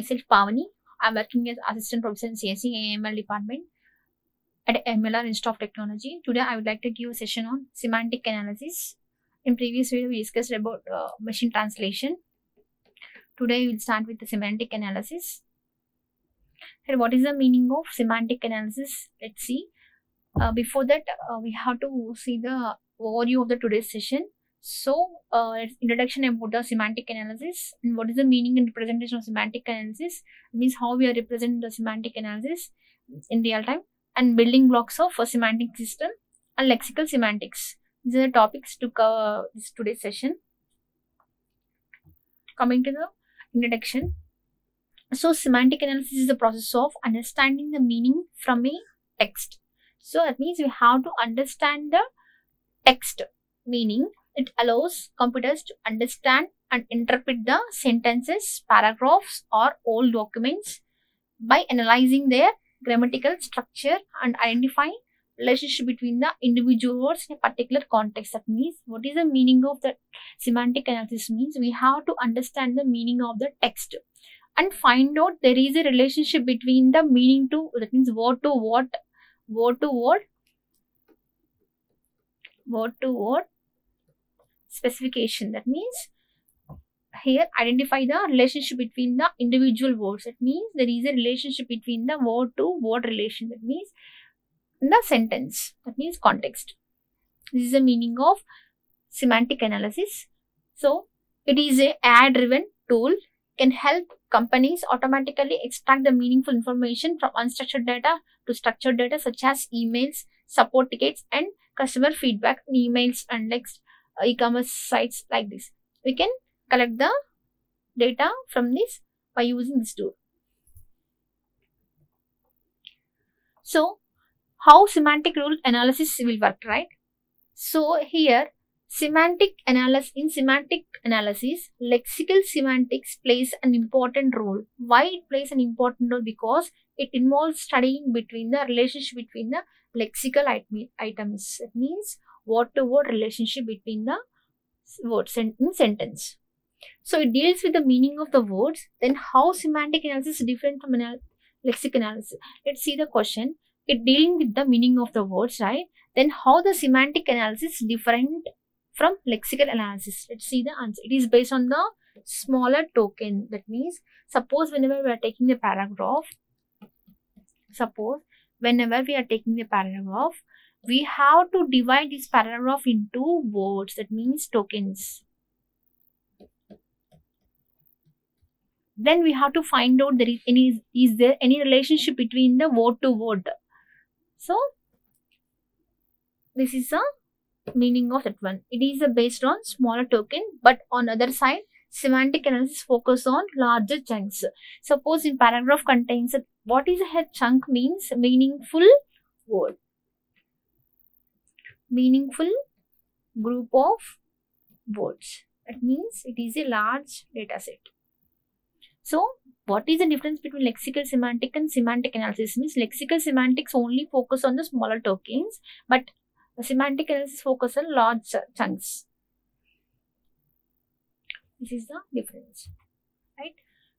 myself Pavani. I'm working as assistant professor in CSE AIML department at MLR Institute of Technology. Today I would like to give a session on semantic analysis. In previous video we discussed about uh, machine translation. Today we'll start with the semantic analysis. And what is the meaning of semantic analysis? Let's see. Uh, before that, uh, we have to see the overview of the today's session. So, uh, introduction about the semantic analysis and what is the meaning and representation of semantic analysis. It means how we are representing the semantic analysis in real time and building blocks of a semantic system and lexical semantics. These are the topics to cover this today's session. Coming to the introduction. So, semantic analysis is the process of understanding the meaning from a text. So, that means we have to understand the text meaning. It allows computers to understand and interpret the sentences, paragraphs, or old documents by analyzing their grammatical structure and identifying relationship between the individual words in a particular context. That means what is the meaning of the semantic analysis means we have to understand the meaning of the text and find out there is a relationship between the meaning to that means word to what word to word word to word specification. That means here identify the relationship between the individual words. That means there is a relationship between the word to word relation. That means the sentence. That means context. This is the meaning of semantic analysis. So it is a ai driven tool. Can help companies automatically extract the meaningful information from unstructured data to structured data such as emails support tickets and customer feedback emails and uh, Uh, e-commerce sites like this. We can collect the data from this by using this tool. So how semantic rule analysis will work right? So here semantic analysis in semantic analysis lexical semantics plays an important role. Why it plays an important role? Because it involves studying between the relationship between the lexical items. It means word to word relationship between the words in sentence so it deals with the meaning of the words then how semantic analysis is different from anal lexic analysis let's see the question it dealing with the meaning of the words right then how the semantic analysis is different from lexical analysis. Let's see the answer. It is based on the smaller token. That means, suppose whenever we are taking a paragraph, suppose whenever we are taking a paragraph, we have to divide this paragraph into words. That means tokens. Then we have to find out there is any is there any relationship between the word to word. So this is a meaning of that one. It is based on smaller token, but on other side, semantic analysis focus on larger chunks. Suppose in paragraph contains what is a head chunk means meaningful word. Meaningful group of words. That means it is a large data set. So, what is the difference between lexical semantic and semantic analysis? Means lexical semantics only focus on the smaller tokens, but semantic analysis focus on large chunks. This is the difference, right?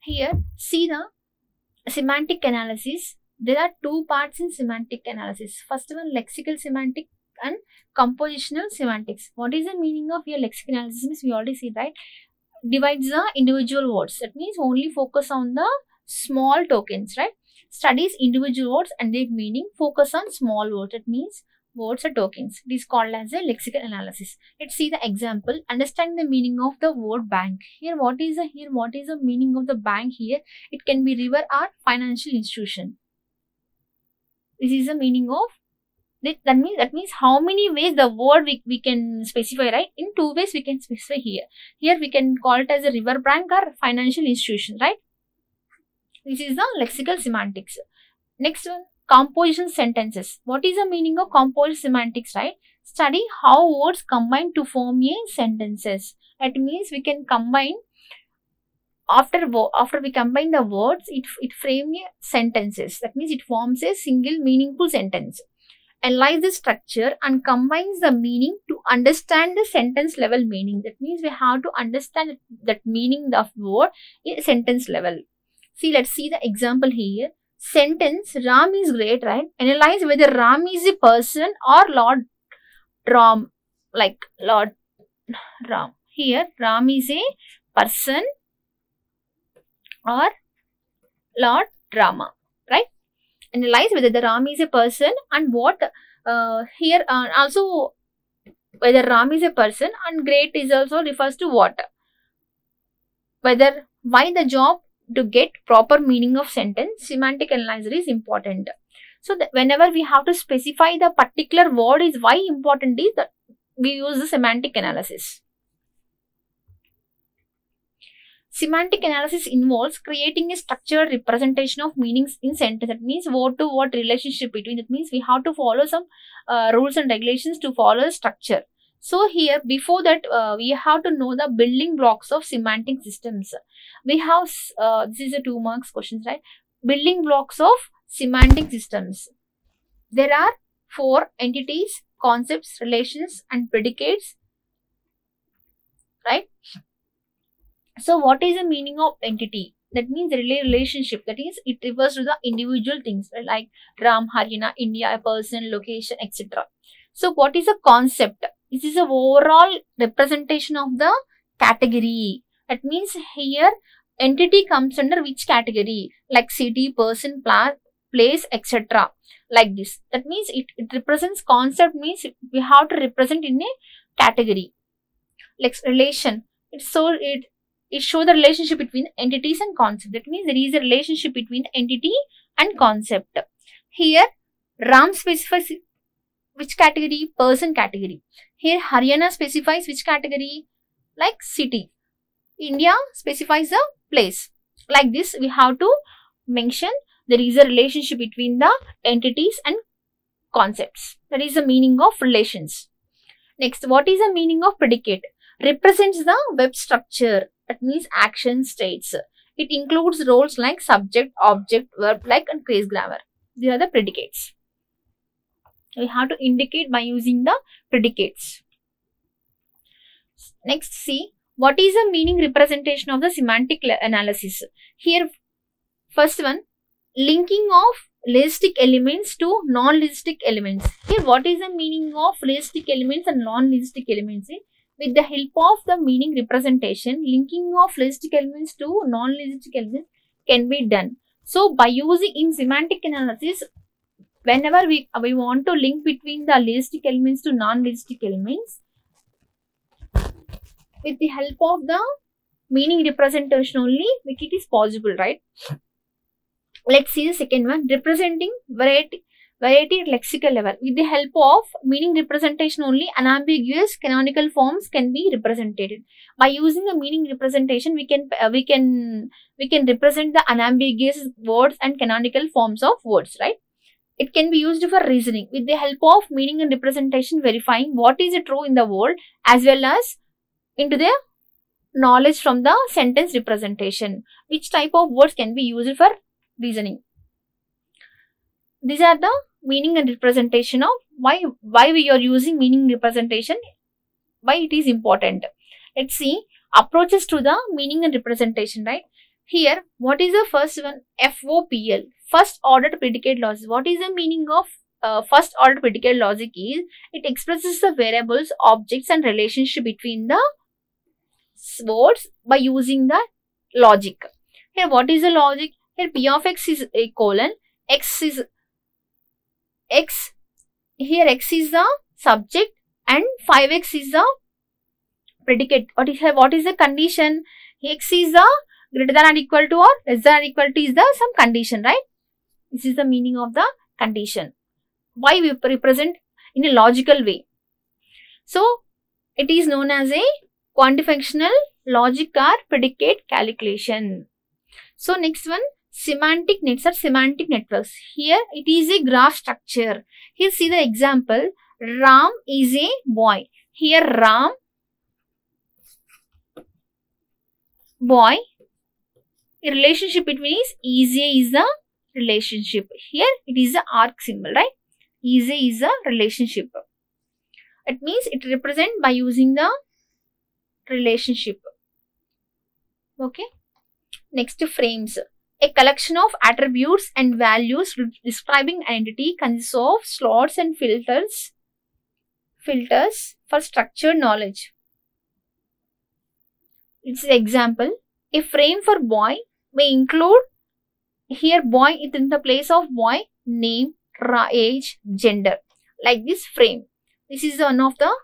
Here, see the semantic analysis. There are two parts in semantic analysis. First one, lexical semantic and compositional semantics. What is the meaning of your lexical analysis? Means we already see, right? Divides the individual words. That means only focus on the small tokens, right? Studies individual words and their meaning. Focus on small words. That means words or tokens. It is called as a lexical analysis. Let's see the example. Understand the meaning of the word bank. Here, what is the here? What is the meaning of the bank here? It can be river or financial institution. This is the meaning of that means that means how many ways the word we, we can specify right in two ways we can specify here here we can call it as a river bank or financial institution right this is the lexical semantics next one composition sentences. What is the meaning of composition semantics, right? Study how words combine to form a sentences. That means we can combine after after we combine the words, it it frame a sentences. That means it forms a single meaningful sentence. Analyze the structure and combines the meaning to understand the sentence level meaning. That means we have to understand that meaning of word in sentence level. See, let's see the example here. Sentence Ram is great, right? Analyze whether Ram is a person or Lord Ram, like Lord Ram. Here, Ram is a person or Lord Rama, right? Analyze whether the Ram is a person and what uh, here uh, also whether Ram is a person and great is also refers to what? Whether why the job to get proper meaning of sentence semantic analyzer is important. So whenever we have to specify the particular word is why important is that we use the semantic analysis Semantic analysis involves creating a structured representation of meanings in sentence. That means word to word relationship between. That means we have to follow some uh, rules and regulations to follow structure. So here, before that, uh, we have to know the building blocks of semantic systems. We have, uh, this is a two marks questions, right? Building blocks of semantic systems. There are four entities, concepts, relations, and predicates, right? So what is the meaning of entity? That means relationship. That is, it refers to the individual things right? like Ram, Haryana, India, a person, location, etc. So what is a concept? This is a overall representation of the category. That means here entity comes under which category? Like city, person, place, etc. Like this. That means it, it represents concept means we have to represent in a category. Like relation. It's so it it shows the relationship between entities and concept. That means there is a relationship between entity and concept. Here, Ram specifies which category? Person category. Here, Haryana specifies which category? Like city. India specifies the place. Like this, we have to mention there is a relationship between the entities and concepts. That is the meaning of relations. Next, what is the meaning of predicate? Represents the web structure that means action states. It includes roles like subject, object, verb like and case grammar. These are the predicates. We have to indicate by using the predicates. Next, see what is the meaning representation of the semantic analysis. Here, first one, linking of listic elements to non-listic elements. Here, what is the meaning of listic elements and non-listic elements? With the help of the meaning representation, linking of listic elements to non-listic elements can be done. So, by using in semantic analysis, whenever we, we want to link between the listic elements to non-listic elements, with the help of the meaning representation only, it is possible, right? Let's see the second one, representing variety variety at lexical level. With the help of meaning representation only, unambiguous canonical forms can be represented. By using the meaning representation, we can uh, we can we can represent the unambiguous words and canonical forms of words, right? It can be used for reasoning with the help of meaning and representation, verifying what is true in the world as well as into the knowledge from the sentence representation. Which type of words can be used for reasoning? these are the meaning and representation of why why we are using meaning representation why it is important. Let's see approaches to the meaning and representation right? Here what is the first one? Fopl first order predicate logic. What is the meaning of uh, first order predicate logic is it expresses the variables objects and relationship between the words by using the logic. Here what is the logic? Here p of x is a colon x is x here x is the subject and 5x is the predicate. What is what is the condition? X is the greater than or equal to or less than or equal to is the some condition right? This is the meaning of the condition. Why we represent in a logical way? So it is known as a quantificational logic or predicate calculation. So next one semantic nets are semantic networks. Here it is a graph structure. Here see the example. Ram is a boy. Here Ram, boy. A relationship between is is a is the relationship. Here it is the arc symbol, right? A is a relationship. It means it represent by using the relationship. Okay. Next to frames. A collection of attributes and values describing an entity consists of slots and fillers fillers for structured knowledge. It's an example. A frame for boy may include here boy is in the place of boy name, age, gender. Like this frame. This is one of the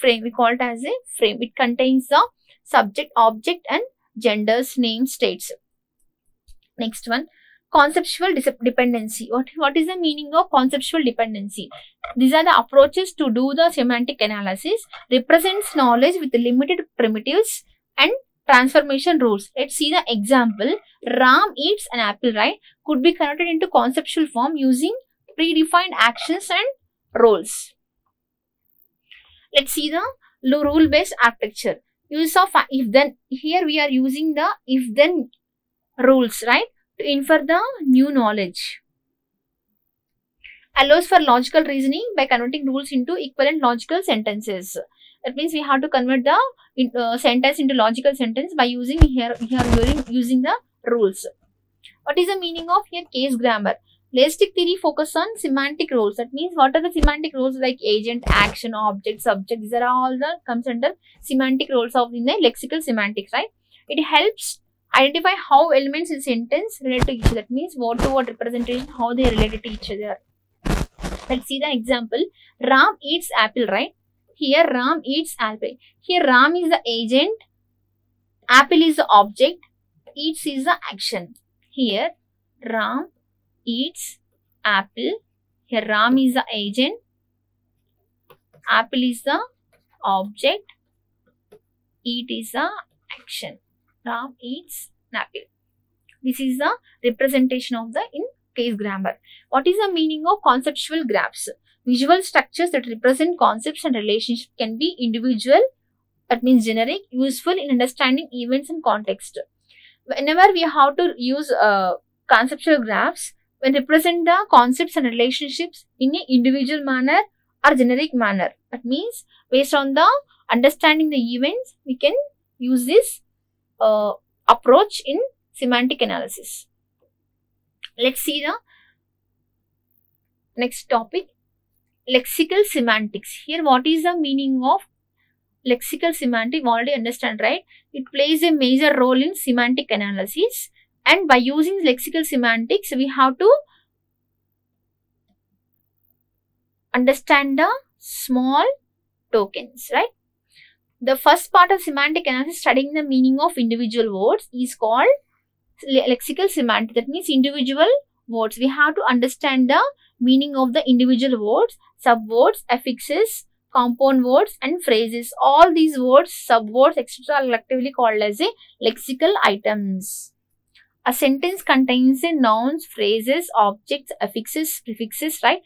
frame. We call it as a frame. It contains the subject, object and genders, name, states. Next one, conceptual dependency. What, what is the meaning of conceptual dependency? These are the approaches to do the semantic analysis, represents knowledge with limited primitives and transformation rules. Let's see the example. Ram eats an apple, right? Could be converted into conceptual form using predefined actions and roles. Let's see the rule-based architecture. Use of if then. Here we are using the if then rules, right? To infer the new knowledge. Allows for logical reasoning by converting rules into equivalent logical sentences. That means we have to convert the uh, sentence into logical sentence by using here, here using, the rules. What is the meaning of here case grammar? Lexical theory focus on semantic roles. That means what are the semantic roles like agent, action, object, subject. These are all the comes under semantic roles of in the lexical semantics, right? It helps identify how elements in sentence relate to each other. That means word to word representation, how they relate to each other. Let's see the example. Ram eats apple, right? Here Ram eats apple. Here Ram is the agent, apple is the object, eats is the action. Here Ram eats apple. Here Ram is the agent, apple is the object, eat is the action. Ram eats an. This is the representation of the in case grammar. What is the meaning of conceptual graphs? Visual structures that represent concepts and relationships can be individual, that means generic, useful in understanding events and context. Whenever we have to use uh, conceptual graphs, when represent the concepts and relationships in an individual manner or generic manner. That means based on the understanding the events, we can use this uh, approach in semantic analysis. Let's see the next topic lexical semantics. Here, what is the meaning of lexical semantic? Already understand, right? It plays a major role in semantic analysis. And by using lexical semantics, we have to understand the small tokens, right? The first part of semantic analysis, studying the meaning of individual words, is called lexical semantics. That means individual words. We have to understand the meaning of the individual words, subwords, affixes, compound words and phrases. All these words, subwords, etc. are collectively called as a lexical items. A sentence contains a nouns, phrases, objects, affixes, prefixes, right?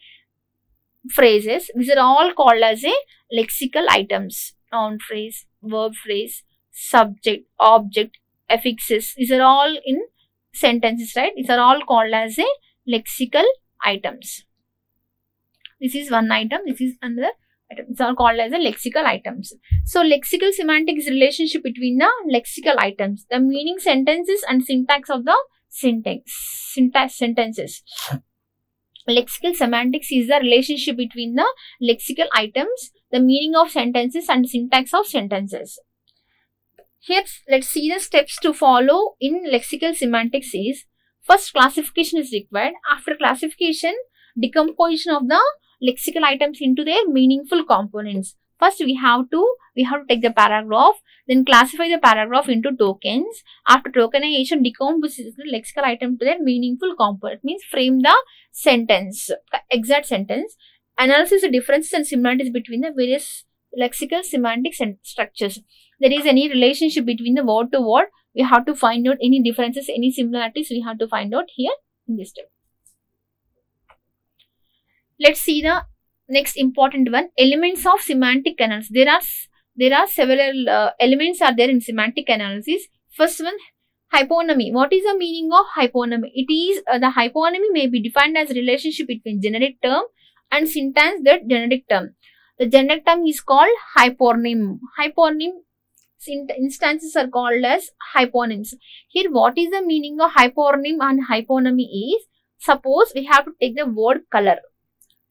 Phrases. These are all called as a lexical items. Noun phrase, verb phrase, subject, object, affixes. These are all in sentences, right? These are all called as a lexical items. This is one item. This is another item. It's all called as a lexical items. So, lexical semantics relationship between the lexical items, the meaning sentences and syntax of the syntax, syntax sentences. Lexical semantics is the relationship between the lexical items, the meaning of sentences and syntax of sentences. Here, let's see the steps to follow in lexical semantics is first classification is required. After classification, decomposition of the lexical items into their meaningful components. First, we have to we have to take the paragraph, then classify the paragraph into tokens. After tokenization, decompose the lexical item to their meaningful component. Means frame the sentence, exact sentence. Analysis the differences and similarities between the various lexical semantics and structures. There is any relationship between the word to word. We have to find out any differences, any similarities. We have to find out here in this step. Let's see the next important one, elements of semantic analysis. There are, there are several uh, elements are there in semantic analysis. First one, hyponymy. What is the meaning of hyponymy? It is, uh, the hyponymy may be defined as relationship between generic term and syntax that generic term. The generic term is called hyponym. Hyponym instances are called as hyponyms. Here, what is the meaning of hyponym and hyponymy is, suppose we have to take the word color.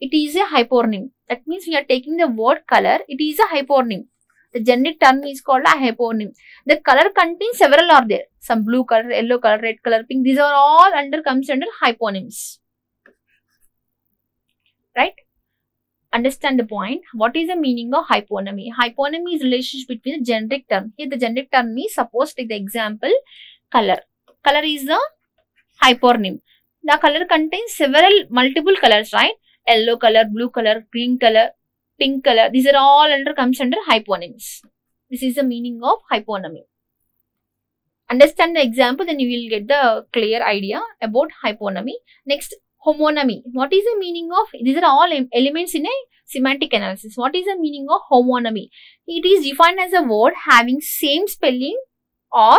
It is a hyponym. That means we are taking the word color, it is a hyponym. The generic term is called a hyponym. The color contains several are there. Some blue color, yellow color, red color, pink. These are all under comes under hyponyms. Right? Understand the point. What is the meaning of hyponymy? Hyponymy is relationship between the generic term. Here the generic term is suppose take the example color. Color is the hyponym. The color contains several multiple colors, right? Yellow color, blue color, green color, pink color. These are all under comes under hyponyms. This is the meaning of hyponymy. Understand the example, then you will get the clear idea about hyponymy. Next, homonymy. What is the meaning of? These are all elements in a semantic analysis. What is the meaning of homonymy? It is defined as a word having same spelling or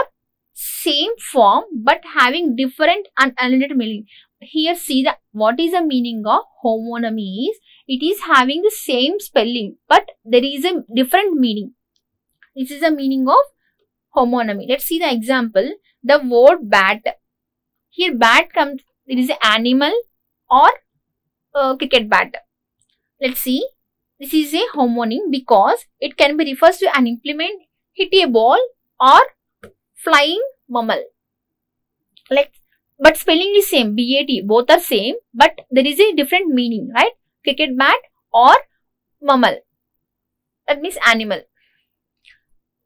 same form but having different and unrelated meaning. Here, see the what is the meaning of homonymy is it is having the same spelling but there is a different meaning this is the meaning of homonymy let's see the example the word bat here bat comes it is an animal or a cricket bat. Let's see. This is a homonym because it can be refers to an implement hit a ball or flying mammal like but spelling is same. Bat both are same but there is a different meaning right? Cricket bat or mammal. That means animal.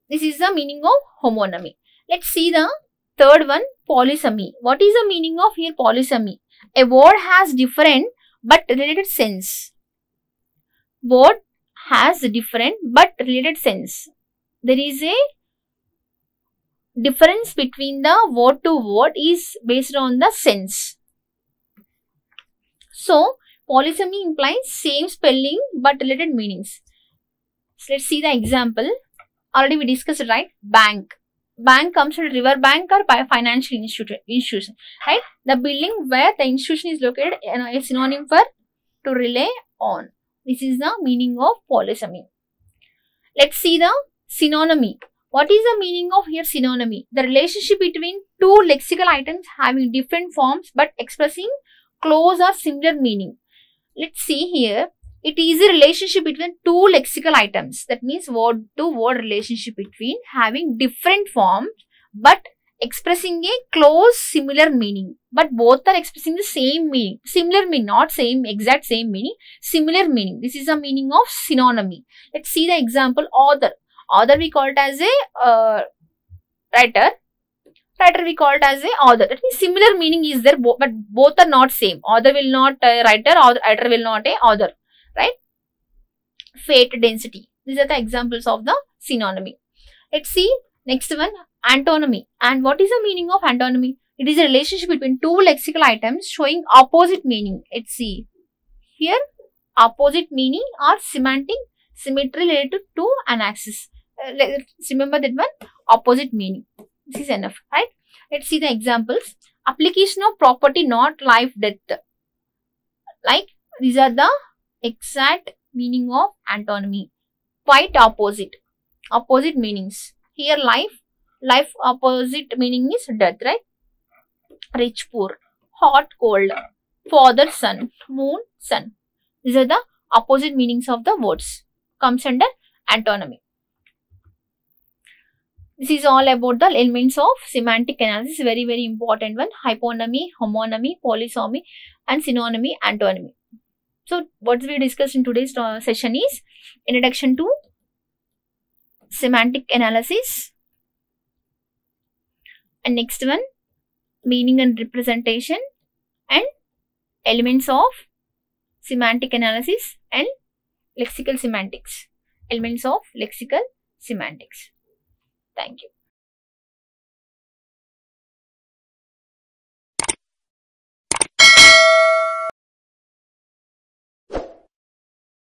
This is the meaning of homonymy. Let's see the third one, polysemy. What is the meaning of here polysemy? A word has different but related sense. Word has different but related sense. There is a difference between the word to word is based on the sense. So, polysemy implies same spelling but related meanings. So, let's see the example. Already we discussed, right? Bank. Bank comes from river bank or by financial institution, right? The building where the institution is located know, is synonym for to rely on. This is the meaning of polysemy. Let's see the synonymy. What is the meaning of here synonymy? The relationship between two lexical items having different forms but expressing close or similar meaning. Let's see here. It is a relationship between two lexical items. That means word to word relationship between having different forms but expressing a close similar meaning. But both are expressing the same meaning. Similar meaning, not same, exact same meaning. Similar meaning. This is a meaning of synonymy. Let's see the example author. Author we call it as a uh, writer writer we call it as a author. That means similar meaning is there, but both are not same. Author will not a writer, or writer will not a author? Fate, density. These are the examples of the synonymy. Let's see next one, antonymy. And what is the meaning of antonymy? It is a relationship between two lexical items showing opposite meaning. Let's see here, opposite meaning or semantic symmetry related to an axis. Uh, let's remember that one, opposite meaning. This is enough, right? Let's see the examples. Application of property not life death. Like these are the exact meaning of antonymy. Quite opposite. Opposite meanings. Here life, life opposite meaning is death, right? Rich, poor, hot, cold, father, son, moon, sun. These are the opposite meanings of the words. Comes under antonymy. This is all about the elements of semantic analysis. Very, very important one. Hyponymy, homonymy, polysemy, and synonymy, antonymy. So, what we discussed in today's uh, session is introduction to semantic analysis. And next one, meaning and representation, and elements of semantic analysis and lexical semantics. Elements of lexical semantics. Thank you.